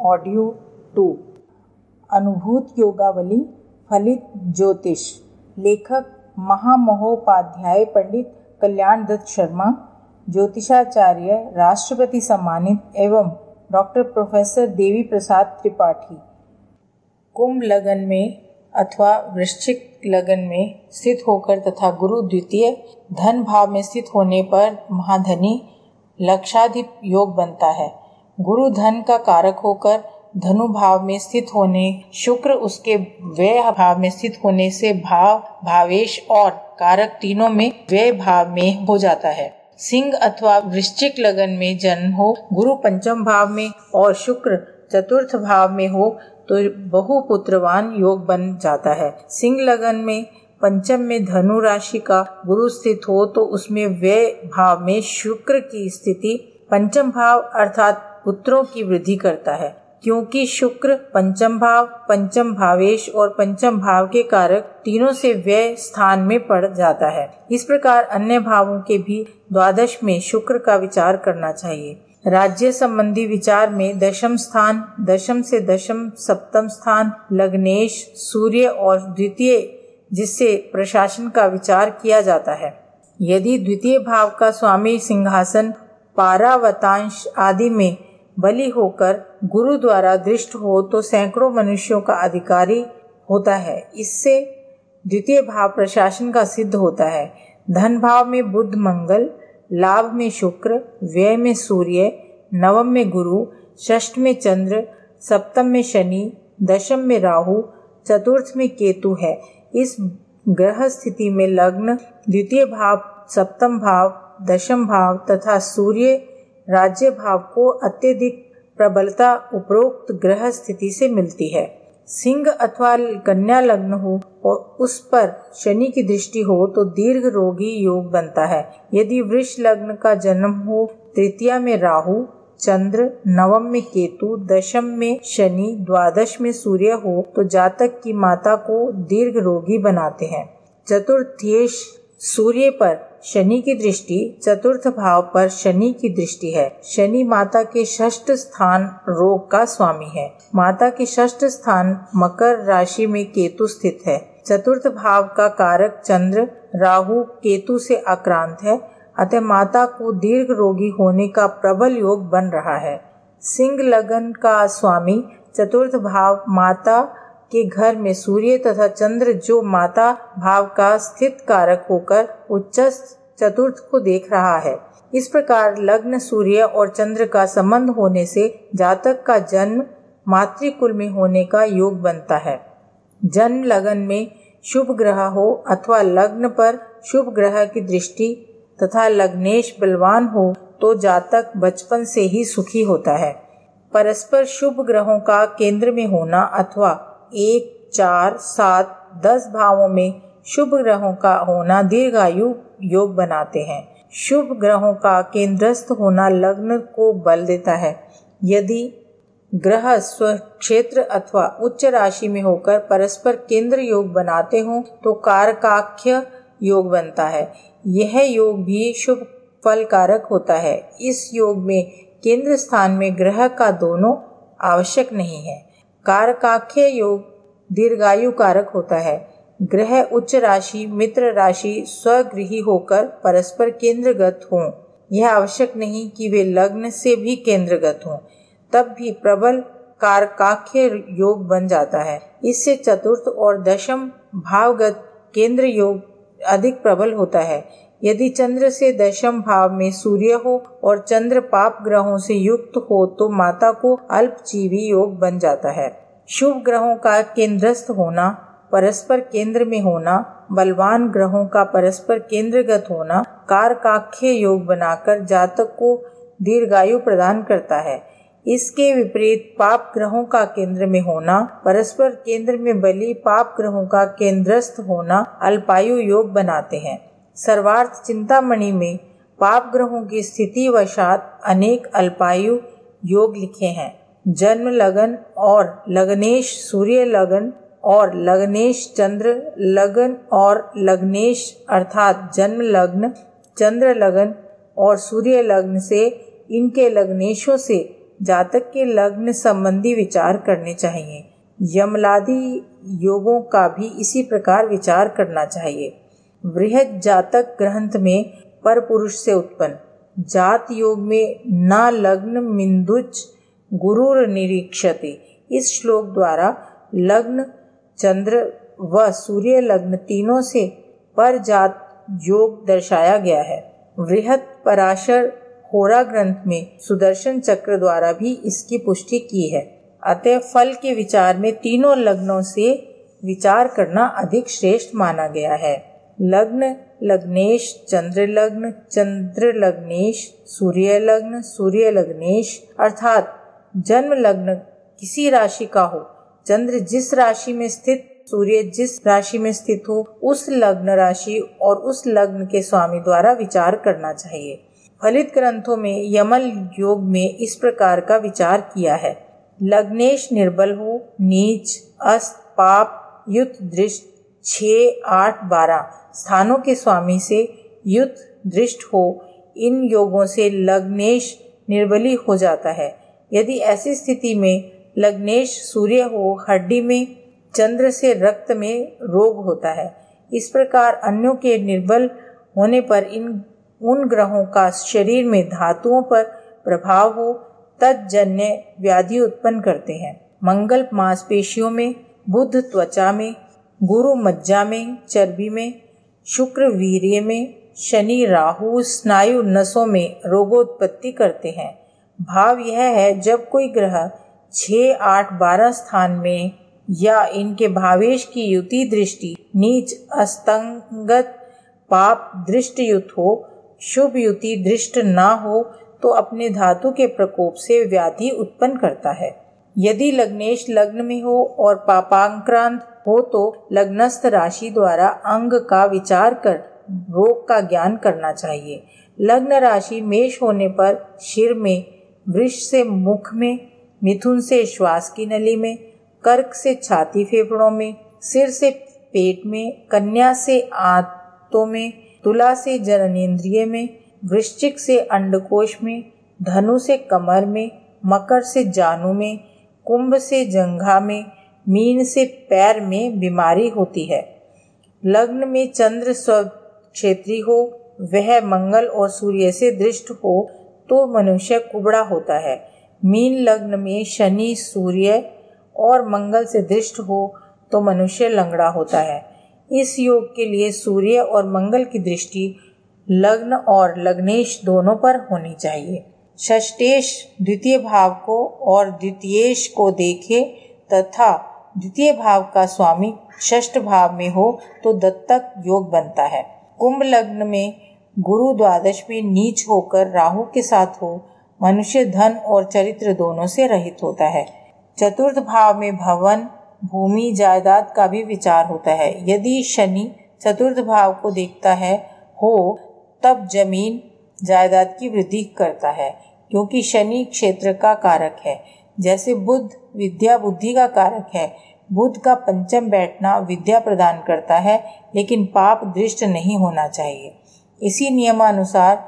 Audio to. अनुभूत योगावली, फलित ज्योतिष। लेखक, महामहोपाध्याय पंडित कल्याण दत्त शर्मा। ज्योतिषाचार्य, राष्ट्रपति सम्मानित एवं डॉक्टर प्रोफेसर देवी प्रसाद त्रिपाठी। कुंभ लगन में अथवा वृश्चिक लगन में स्थित होकर तथा गुरु द्वितीय धन भाव में स्थित होने पर महाधनी लक्षाधिप योग बनता है। गुरु धन का कारक होकर धनु भाव में स्थित होने, शुक्र उसके व्यय भाव में स्थित होने से भाव, भावेश और कारक तीनों में व्यय भाव में हो जाता है। सिंह अथवा वृश्चिक लगन में जन्म हो, गुरु पंचम भाव में और शुक्र चतुर्थ भाव में हो तो बहुपुत्रवान योग बन जाता है। सिंह लगन में पंचम में धनु राशि का गुरु स्थित हो तो उसमें व्यय भाव में शुक्र की स्थिति पंचम भाव अर्थात पुत्रों की वृद्धि करता है, क्योंकि शुक्र पंचम भाव, पंचम भावेश और पंचम भाव के कारक तीनों से व्यय स्थान में पड़ जाता है। इस प्रकार अन्य भावों के भी द्वादश में शुक्र का विचार करना चाहिए। राज्य संबंधी विचार में दशम स्थान, दशम से दशम सप्तम स्थान, लग्नेश, सूर्य और द्वितीय, जिससे प्रशासन का विचार किया जाता है। यदि द्वितीय भाव का स्वामी सिंहासन, पारावतांश आदि में बलि होकर गुरु द्वारा दृष्ट हो तो सैकड़ों मनुष्यों का अधिकारी होता है। इससे द्वितीय भाव प्रशासन का सिद्ध होता है। धन भाव में बुद्ध मंगल, लाभ में शुक्र, व्यय में सूर्य, नवम में गुरु, षष्ठ में चंद्र, सप्तम में शनि, दशम में राहु, चतुर्थ में केतु है। इस ग्रह स्थिति में लग्न, द्वितीय भाव, सप्तम भाव, दशम भाव तथा सूर्य राज्य भाव को अत्यधिक प्रबलता उपरोक्त ग्रह स्थिति से मिलती है। सिंह अथवा कन्या लग्न हो और उस पर शनि की दृष्टि हो तो दीर्घ रोगी योग बनता है। यदि वृक्ष लग्न का जन्म हो, तृतीया में राहु, चंद्र, नवम में केतु, दशम में शनि, द्वादश में सूर्य हो तो जातक की माता को दीर्घ रोगी बनाते हैं। चतुर्थेश सूर्य पर शनि की दृष्टि, चतुर्थ भाव पर शनि की दृष्टि है। शनि माता के षष्ठ स्थान रोग का स्वामी है। माता के षष्ठ स्थान मकर राशि में केतु स्थित है। चतुर्थ भाव का कारक चंद्र, राहु केतु से आक्रांत है, अतः माता को दीर्घ रोगी होने का प्रबल योग बन रहा है। सिंह लगन का स्वामी, चतुर्थ भाव माता के घर में सूर्य तथा चंद्र जो माता भाव का स्थित कारक होकर उच्च चतुर्थ को देख रहा है। इस प्रकार लग्न सूर्य और चंद्र का संबंध होने से जातक का जन्म मातृकुल में होने का योग बनता है। जन्म लगन में शुभ ग्रह हो अथवा लग्न पर शुभ ग्रह की दृष्टि तथा लग्नेश बलवान हो तो जातक बचपन से ही सुखी होता है। परस्पर शुभ ग्रहों का केंद्र में होना अथवा एक, चार, सात, दस भावों में शुभ ग्रहों का होना दीर्घायु योग बनाते हैं। शुभ ग्रहों का केंद्रस्थ होना लग्न को बल देता है। यदि ग्रह स्व क्षेत्र अथवा उच्च राशि में होकर परस्पर केंद्र योग बनाते हों तो कारकाख्य योग बनता है। यह योग भी शुभ फल कारक होता है। इस योग में केंद्र स्थान में ग्रह का दोनों आवश्यक नहीं है। कारकाख्य योग दीर्घायु कारक होता है। ग्रह उच्च राशि, मित्र राशि, स्वगृही होकर परस्पर केंद्रगत हों। यह आवश्यक नहीं कि वे लग्न से भी केंद्रगत हों। तब भी प्रबल कारकाख्य योग बन जाता है। इससे चतुर्थ और दशम भावगत केंद्र योग अधिक प्रबल होता है। यदि चंद्र से दशम भाव में सूर्य हो और चंद्र पाप ग्रहों से युक्त हो तो माता को अल्पजीवी योग बन जाता है। शुभ ग्रहों का केंद्रस्थ होना, परस्पर केंद्र में होना, बलवान ग्रहों का परस्पर केंद्रगत होना कार कारकाख्य योग बनाकर जातक को दीर्घायु प्रदान करता है। इसके विपरीत पाप ग्रहों का केंद्र में होना, परस्पर केंद्र में बली पाप ग्रहों का केंद्रस्थ होना अल्पायु योग बनाते हैं। सर्वार्थ चिंतामणि में पाप ग्रहों की स्थिति वशात अनेक अल्पायु योग लिखे हैं। जन्म लगन और लगनेश सूर्य लगन और लग्नेश चंद्र लगन और लग्नेश अर्थात जन्म लग्न, चंद्र लगन और सूर्य लग्न से इनके लग्नेशों से जातक के लग्न संबंधी विचार करने चाहिए। यमलादि योगों का भी इसी प्रकार विचार करना चाहिए। वृहद जातक ग्रंथ में पर पुरुष से उत्पन्न। जात योग में न लग्न मिंदुच गुरुर निरीक्षते। इस श्लोक द्वारा लग्न, चंद्र व सूर्य लग्न तीनों से पर जात योग दर्शाया गया है। वृहत पराशर होरा ग्रंथ में सुदर्शन चक्र द्वारा भी इसकी पुष्टि की है। अतः फल के विचार में तीनों लग्नों से विचार करना अधिक श्रेष्ठ माना गया है। लग्न, लग्नेश चंद्र लग्न चंद्र लग्नेश सूर्य लग्न सूर्य लग्नेश अर्थात जन्म लग्न किसी राशि का हो। चंद्र जिस राशि में स्थित, सूर्य जिस राशि में स्थित हो, उस लग्न राशि और उस लग्न के स्वामी द्वारा विचार करना चाहिए। फलित ग्रंथों में, यमल योग में इस प्रकार का विचार किया है। लग्नेश निर्बल हो, नीच, अस्त, पाप युद्ध दृष्ट छ आठ, बारह। स्थानों के स्वामी से युद्ध दृष्ट हो, इन योगों से लग्नेश निर्बली हो जाता है। यदि ऐसी स्थिति में लग्नेश सूर्य हो, हड्डी में चंद्र से रक्त में रोग होता है। इस प्रकार अन्यों के निर्बल होने पर इन, उन ग्रहों का शरीर में धातुओं पर प्रभाव हो तजन्य व्याधि उत्पन्न करते हैं। मंगल मांसपेशियों में बुध त्वचा में, गुरु मज्जा में, चर्बी में शुक्र वीर्य में शनि, राहु, स्नायु नसों में रोगोत्पत्ति करते हैं। भाव यह है, जब कोई ग्रह छ आठ, बारह स्थान में या इनके भावेश की युति दृष्टि, नीच, अस्तंगत, पाप दृष्ट युत हो, शुभ युति दृष्ट न हो तो अपने धातु के प्रकोप से व्याधि उत्पन्न करता है। यदि लग्नेश लग्न में हो और पापांक्रांत हो तो लग्नस्थ राशि द्वारा अंग का विचार कर रोग का ज्ञान करना चाहिए। लग्न राशि मेष होने पर शिर में, वृक्ष से मुख में, मिथुन से श्वास की नली में, कर्क से छाती फेफड़ों में, सिर से पेट में, कन्या से आंतों में, तुला से जननेन्द्रिय में, वृश्चिक से अंडकोश में, धनु से कमर में, मकर से जानू में, कुंभ से जंघा में मीन से पैर में बीमारी होती है। लग्न में चंद्र स्व क्षेत्री हो, वह मंगल और सूर्य से दृष्ट हो तो मनुष्य कुबड़ा होता है। मीन लग्न में शनि, सूर्य और मंगल से दृष्ट हो तो मनुष्य लंगड़ा होता है। इस योग के लिए सूर्य और मंगल की दृष्टि लग्न और लग्नेश दोनों पर होनी चाहिए। षष्टेश द्वितीय भाव को और द्वितीयेश को देखे तथा द्वितीय भाव का स्वामी षष्ठ भाव में हो तो दत्तक योग बनता है। कुंभ लग्न में गुरु द्वादश में नीच होकर राहु के साथ हो, मनुष्य धन और चरित्र दोनों से रहित होता है। चतुर्थ भाव में भवन, भूमि, जायदाद का भी विचार होता है। यदि शनि चतुर्थ भाव को देखता है, हो, तब ज़मीन, जायदाद की वृद्धि करता है, क्योंकि शनि क्षेत्र का कारक है। जैसे बुद्ध विद्या बुद्धि का कारक है। बुद्ध का पंचम बैठना विद्या प्रदान करता है, लेकिन पाप दृष्ट नहीं होना चाहिए। इसी नियमानुसार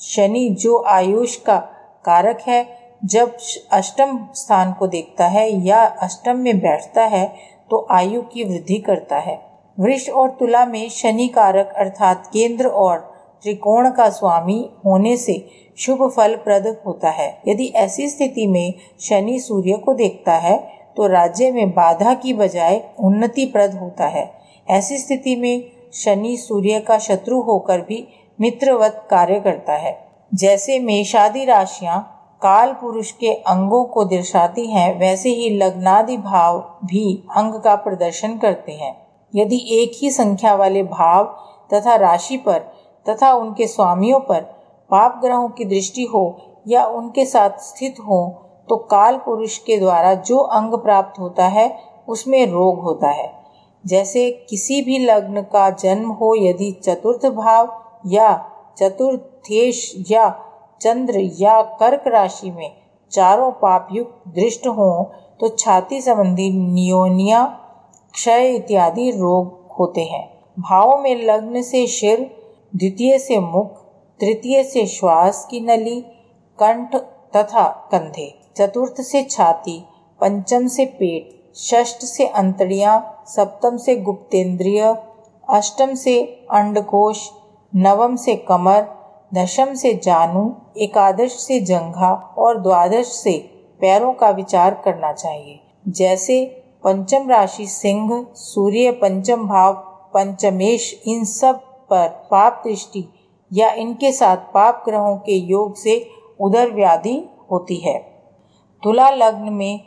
शनि जो आयुष का कारक है, जब अष्टम स्थान को देखता है या अष्टम में बैठता है तो आयु की वृद्धि करता है। वृक्ष और तुला में शनि कारक अर्थात केंद्र और त्रिकोण का स्वामी होने से शुभ फल प्रद होता है। यदि ऐसी स्थिति में शनि सूर्य को देखता है तो राज्य में बाधा की बजाय उन्नति प्रद होता है। ऐसी स्थिति में शनि सूर्य का शत्रु होकर भी मित्रवत कार्य करता है। जैसे मेषादि राशियाँ काल पुरुष के अंगों को दर्शाती हैं, वैसे ही लग्नादि भाव भी अंग का प्रदर्शन करते हैं। यदि एक ही संख्या वाले भाव तथा राशि पर तथा उनके स्वामियों पर पाप ग्रहों की दृष्टि हो या उनके साथ स्थित हो तो काल पुरुष के द्वारा जो अंग प्राप्त होता है, उसमें रोग होता है। जैसे किसी भी लग्न का जन्म हो, यदि चतुर्थ भाव या चतुर्थेश या चंद्र या कर्क राशि में चारों पाप युक्त दृष्ट हो तो छाती संबंधी नियोनिया, क्षय इत्यादि रोग होते हैं। भावों में लग्न से शिर, द्वितीय से मुख तृतीय से श्वास की नली, कंठ तथा कंधे, चतुर्थ से छाती, पंचम से पेट, षष्ठ से अंतड़िया, सप्तम से गुप्तेंद्रिय, अष्टम से अंडकोश, नवम से कमर, दशम से जानू, एकादश से जंघा और द्वादश से पैरों का विचार करना चाहिए। जैसे पंचम राशि सिंह, सूर्य, पंचम भाव, पंचमेश, इन सब पर पाप दृष्टि या इनके साथ पाप ग्रहों के योग से उदर व्याधि होती है। तुला लग्न में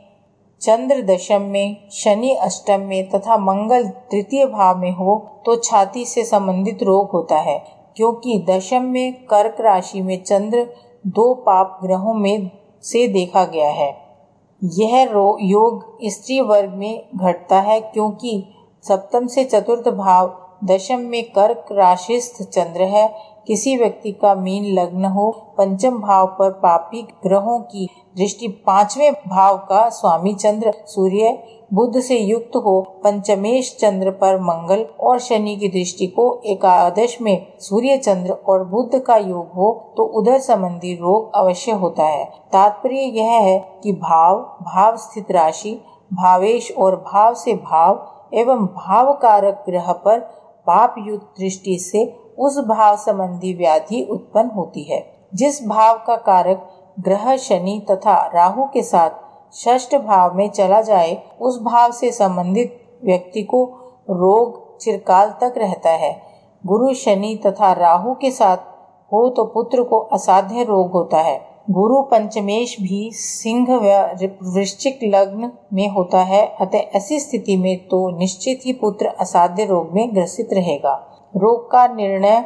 चंद्र दशम में, शनि अष्टम में तथा मंगल तृतीय भाव में हो तो छाती से संबंधित रोग होता है, क्योंकि दशम में कर्क राशि में चंद्र दो पाप ग्रहों में से देखा गया है। यह योग स्त्री वर्ग में घटता है, क्योंकि सप्तम से चतुर्थ भाव दशम में कर्क राशिस्थ चंद्र है किसी व्यक्ति का मीन लग्न हो, पंचम भाव पर पापी ग्रहों की दृष्टि पाँचवें भाव का स्वामी चंद्र, सूर्य बुद्ध से युक्त हो, पंचमेश चंद्र पर मंगल और शनि की दृष्टि को एकादश में सूर्य चंद्र और बुद्ध का योग हो तो उधर संबंधी रोग अवश्य होता है। तात्पर्य यह है कि भाव भाव स्थित राशि, भावेश और भाव से भाव एवं भाव कारक ग्रह पर पाप युक्त दृष्टि से उस भाव संबंधी व्याधि उत्पन्न होती है, जिस भाव का कारक ग्रह, शनि तथा राहु के साथ षष्ठ भाव में चला जाए, उस भाव से संबंधित व्यक्ति को रोग चिरकाल तक रहता है। गुरु, शनि तथा राहु के साथ हो तो पुत्र को असाध्य रोग होता है। गुरु पंचमेश भी सिंह वृश्चिक लग्न में होता है, अतः ऐसी स्थिति में तो निश्चित ही पुत्र असाध्य रोग में ग्रसित रहेगा। रोग का निर्णय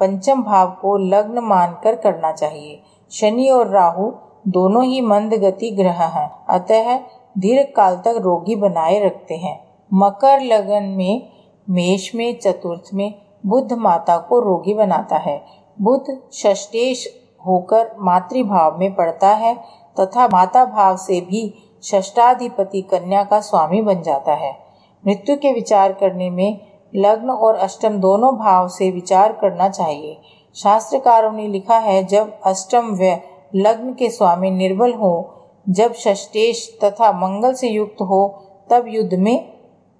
पंचम भाव को लग्न मानकर करना चाहिए। शनि और राहु दोनों ही मंद गति ग्रह हैं, अतः दीर्घ काल तक रोगी बनाए रखते हैं। मकर लगन में, मेष में, चतुर्थ में बुद्ध माता को रोगी बनाता है। बुद्ध षष्टेश होकर मातृभाव में पड़ता है तथा माता भाव से भी षष्टाधिपति कन्या का स्वामी बन जाता है। मृत्यु के विचार करने में लग्न और अष्टम दोनों भाव से विचार करना चाहिए। शास्त्रकारों ने लिखा है, जब अष्टम व लग्न के स्वामी निर्बल हो, जब षष्टेश तथा मंगल से युक्त हो, तब युद्ध में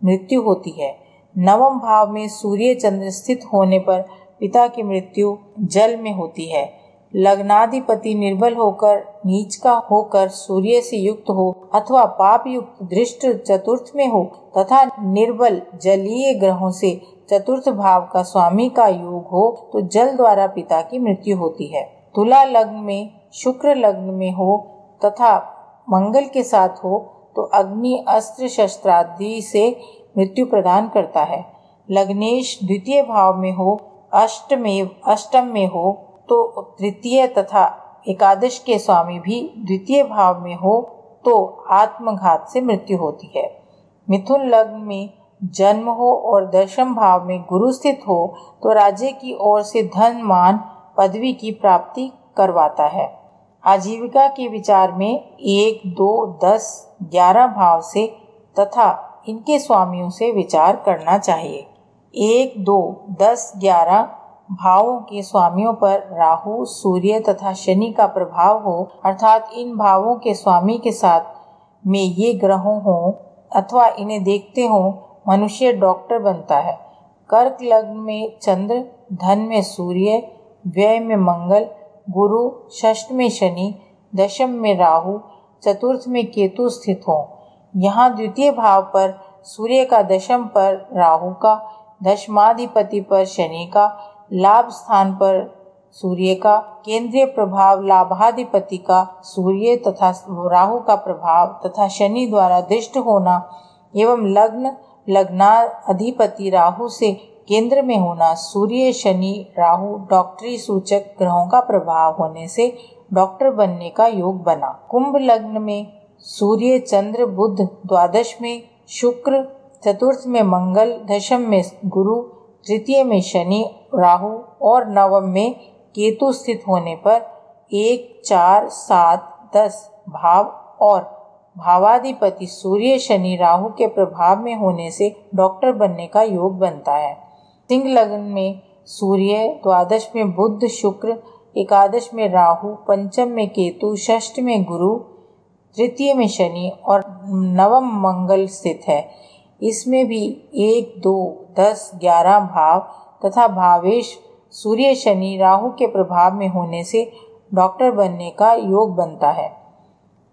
मृत्यु होती है। नवम भाव में सूर्य चंद्र स्थित होने पर पिता की मृत्यु जल में होती है। लग्नाधिपति निर्बल होकर, नीच का होकर सूर्य से युक्त हो अथवा पाप युक्त दृष्ट चतुर्थ में हो तथा निर्बल जलीय ग्रहों से चतुर्थ भाव का स्वामी का योग हो तो जल द्वारा पिता की मृत्यु होती है। तुला लग्न में, शुक्र लग्न में हो तथा मंगल के साथ हो तो अग्नि अस्त्र शस्त्रादि से मृत्यु प्रदान करता है। लग्नेश द्वितीय भाव में हो, अष्टमेव, अष्टम में हो तो तृतीय तथा एकादश के स्वामी भी द्वितीय भाव में हो तो आत्मघात से मृत्यु होती है। मिथुन लग्न में जन्म हो और दशम भाव में गुरु स्थित हो तो राज्य की ओर से धन मान पदवी की प्राप्ति करवाता है। आजीविका के विचार में एक, दो, दस, ग्यारह भाव से तथा इनके स्वामियों से विचार करना चाहिए। एक, दो, दस, ग्यारह भावों के स्वामियों पर राहु, सूर्य तथा शनि का प्रभाव हो, अर्थात इन भावों के स्वामी के साथ में ये ग्रहों हो अथवा इन्हें देखते हो, मनुष्य डॉक्टर बनता है। कर्क लग्न में चंद्र, धन में सूर्य, व्यय में मंगल, गुरु, षष्ठ में शनि, दशम में राहु, चतुर्थ में केतु स्थित हो। यहाँ द्वितीय भाव पर सूर्य का दशम पर राहु का, दशमाधिपति पर शनि का लाभ स्थान पर सूर्य का, केंद्रीय प्रभाव लाभाधिपति का, सूर्य तथा राहु का प्रभाव तथा शनि द्वारा दृष्ट होना एवं लग्न लग्ना अधिपति राहु से केंद्र में होना, सूर्य, शनि, राहु डॉक्टरी सूचक ग्रहों का प्रभाव होने से डॉक्टर बनने का योग बना। कुंभ लग्न में सूर्य, चंद्र, बुध, द्वादश में शुक्र, चतुर्थ में मंगल, दशम में गुरु, तृतीय में शनि राहु और नवम में केतु स्थित होने पर एक, चार, सात, दस भाव और भावाधिपति सूर्य, शनि, राहु के प्रभाव में होने से डॉक्टर बनने का योग बनता है। सिंह लग्न में सूर्य, द्वादश में बुद्ध शुक्र, एकादश में राहु, पंचम में केतु, षष्ठ में गुरु, तृतीय में शनि और नवम मंगल स्थित है। इसमें भी एक, दो, दस, ग्यारह भाव तथा भावेश सूर्य शनि राहु के प्रभाव में होने से डॉक्टर बनने का योग बनता है।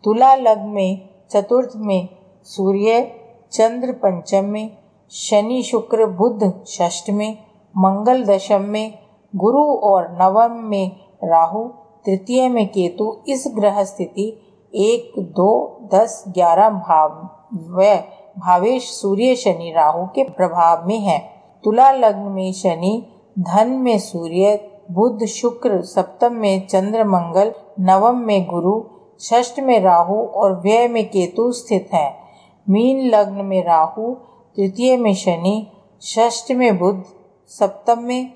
तुला लग्न में चतुर्थ में सूर्य, चंद्र पंचम में शनि शुक्र, बुध षष्ठ में मंगल दशम में गुरु और नवम में राहु, तृतीय में केतु, इस ग्रह स्थिति एक, दो, दस, ग्यारह भाव, व भावेश सूर्य शनि राहु के प्रभाव में है। तुला लग्न में शनि धन में सूर्य, बुध शुक्र, सप्तम में चंद्र मंगल नवम में गुरु षष्ठ में राहु और व्यय में केतु स्थित है। मीन लग्न में राहु तृतीय में शनि षष्ठ में बुध, सप्तम में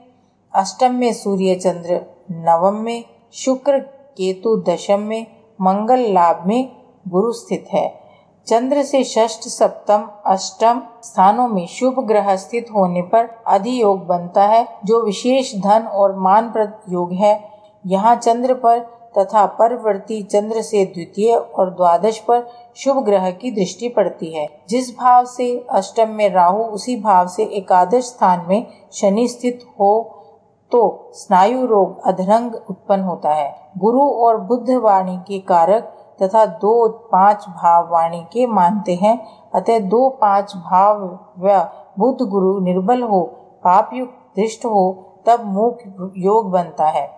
अष्टम में सूर्य चंद्र, नवम में शुक्र, केतु दशम में मंगल लाभ में गुरु स्थित है। चंद्र से षष्ठ, सप्तम, अष्टम स्थानों में शुभ ग्रह स्थित होने पर अधियोग बनता है, जो विशेष धन और मान योग है। यहाँ चंद्र पर तथा परवर्ती चंद्र से द्वितीय और द्वादश पर शुभ ग्रह की दृष्टि पड़ती है। जिस भाव से अष्टम में राहु, उसी भाव से एकादश स्थान में शनि स्थित हो तो स्नायु रोग अधरंग उत्पन्न होता है। गुरु और बुद्ध वाणी के कारक तथा दो पाँच भाव वाणी के मानते हैं। अतः दो पाँच भाव व बुद्ध गुरु निर्बल हो, पाप युक्त दृष्ट हो, तब मुख योग बनता है।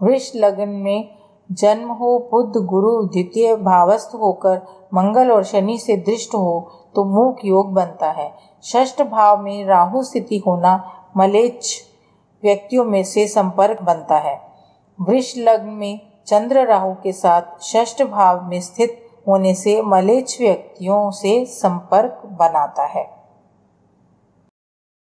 वृक्ष लग्न में जन्म हो, बुद्ध गुरु द्वितीय भावस्थ होकर मंगल और शनि से दृष्ट हो तो मूक योग बनता है। षष्ठ भाव में राहु स्थिति होना मलेच्छ व्यक्तियों में से संपर्क बनता है। वृक्ष लग्न में चंद्र राहु के साथ षष्ठ भाव में स्थित होने से मलेच्छ व्यक्तियों से संपर्क बनाता है।